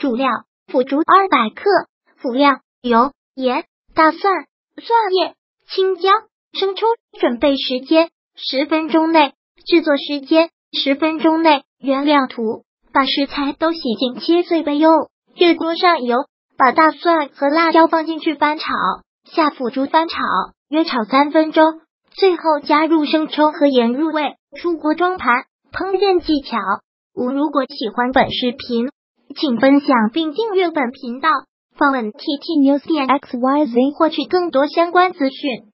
主料：腐竹二百克，辅料：油、盐、大蒜、蒜叶、青椒、生抽。准备时间：十分钟内。制作时间：十分钟内。原料图：把食材都洗净切碎备用。热锅上油，把大蒜和辣椒放进去翻炒，下腐竹翻炒，约炒三分钟。最后加入生抽和盐入味，出锅装盘。烹饪技巧五：如果喜欢本视频，请分享并订阅本频道，访问 T T News 点 X Y Z 获取更多相关资讯。